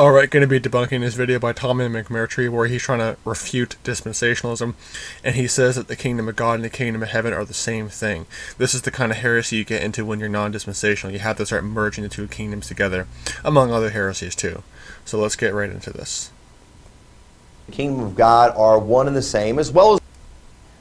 Alright, going to be debunking this video by Tommy McMurtry where he's trying to refute dispensationalism and he says that the kingdom of God and the kingdom of heaven are the same thing. This is the kind of heresy you get into when you're non-dispensational. You have to start merging the two kingdoms together, among other heresies too. So let's get right into this. The kingdom of God are one and the same as well as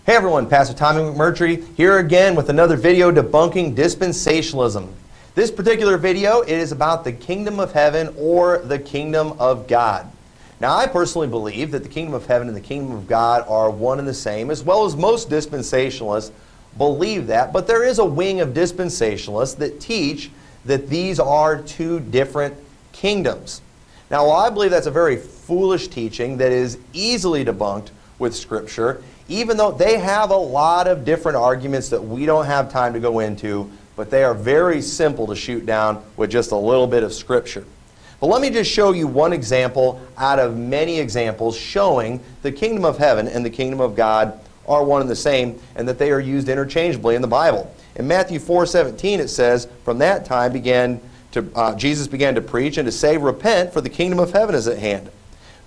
Hey everyone, Pastor Tommy McMurtry here again with another video debunking dispensationalism. This particular video it is about the kingdom of heaven or the kingdom of God. Now, I personally believe that the kingdom of heaven and the kingdom of God are one and the same, as well as most dispensationalists believe that. But there is a wing of dispensationalists that teach that these are two different kingdoms. Now, while I believe that's a very foolish teaching that is easily debunked with Scripture, even though they have a lot of different arguments that we don't have time to go into but they are very simple to shoot down with just a little bit of scripture. But let me just show you one example out of many examples showing the kingdom of heaven and the kingdom of God are one and the same and that they are used interchangeably in the Bible. In Matthew 4:17 it says, "From that time began to, uh, Jesus began to preach and to say, Repent, for the kingdom of heaven is at hand."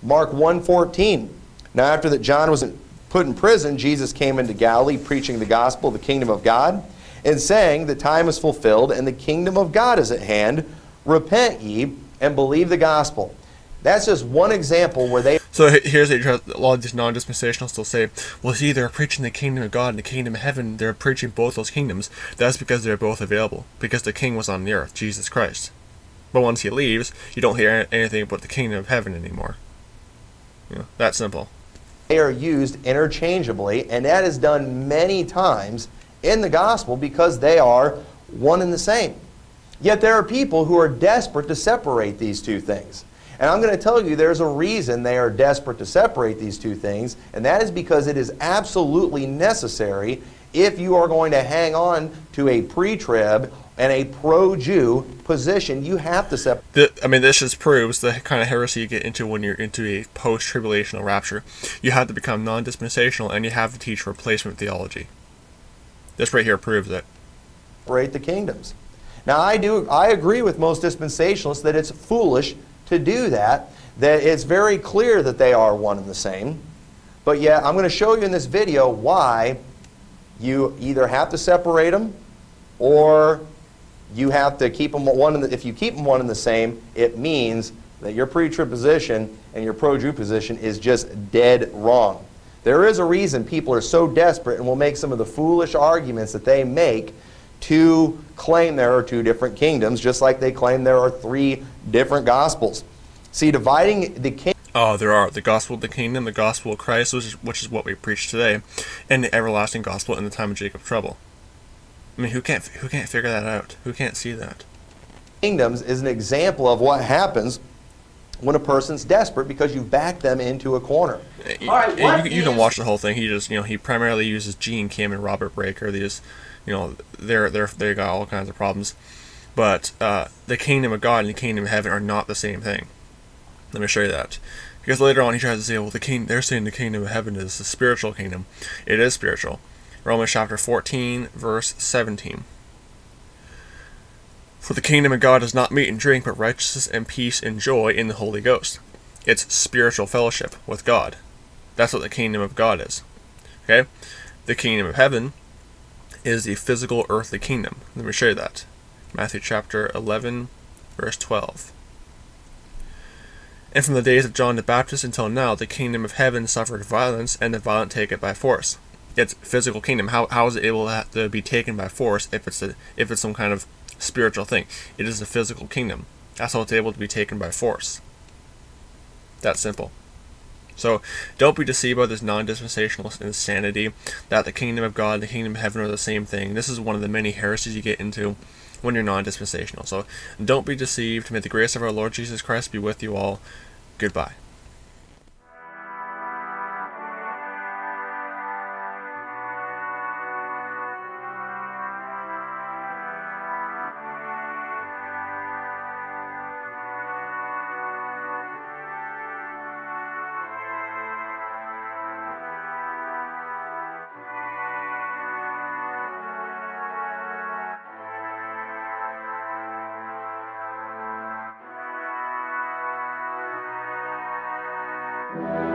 Mark 1:14. Now after that John was put in prison, Jesus came into Galilee preaching the gospel of the kingdom of God and saying, The time is fulfilled and the kingdom of God is at hand. Repent ye and believe the gospel. That's just one example where they. So here's a, lot of these non-dispensationalists still say, well, see, they're preaching the kingdom of God and the kingdom of heaven. They're preaching both those kingdoms. That's because they're both available. Because the king was on the earth, Jesus Christ. But once he leaves, you don't hear anything about the kingdom of heaven anymore. You know, that simple. They are used interchangeably, and that is done many times in the gospel because they are one and the same. Yet there are people who are desperate to separate these two things. And I'm going to tell you there's a reason they are desperate to separate these two things, and that is because it is absolutely necessary if you are going to hang on to a pre trib and a pro Jew position, you have to separate. I mean, this just proves the kind of heresy you get into when you're into a post tribulational rapture. You have to become non dispensational and you have to teach replacement theology. This right here proves it. Separate the kingdoms. Now, I do. I agree with most dispensationalists that it's foolish to do that. That it's very clear that they are one and the same. But yet, I'm going to show you in this video why you either have to separate them or you have to keep them one. The, if you keep them one and the same, it means that your pre-trib position and your pro-Jew position is just dead wrong. There is a reason people are so desperate and will make some of the foolish arguments that they make to claim there are two different kingdoms, just like they claim there are three different gospels. See, dividing the kingdom. Oh, there are the gospel of the kingdom, the gospel of Christ, which is, which is what we preach today, and the everlasting gospel in the time of Jacob's trouble. I mean, who can't who can't figure that out? Who can't see that? Kingdoms is an example of what happens when a person's desperate because you back them into a corner. All right, you, you, can watch the whole thing. He just, you know, he primarily uses Gene Kim and Robert Breaker. These, you know, they're they're they got all kinds of problems, but uh, the kingdom of God and the kingdom of heaven are not the same thing. Let me show you that. Because later on he tries to say, well, the king, they're saying the kingdom of heaven is the spiritual kingdom. It is spiritual. Romans chapter 14, verse 17. For the kingdom of God is not meat and drink, but righteousness and peace and joy in the Holy Ghost. It's spiritual fellowship with God. That's what the kingdom of God is. Okay? The kingdom of heaven is the physical earthly kingdom. Let me show you that. Matthew chapter 11, verse 12. And from the days of John the Baptist until now, the kingdom of heaven suffered violence, and the violent take it by force. It's physical kingdom. How, how is it able to be taken by force if it's a, if it's some kind of spiritual thing. It is a physical kingdom. That's how it's able to be taken by force. That simple. So don't be deceived by this non-dispensationalist insanity that the kingdom of God and the kingdom of heaven are the same thing. This is one of the many heresies you get into when you're non-dispensational. So don't be deceived. May the grace of our Lord Jesus Christ be with you all. Goodbye. You.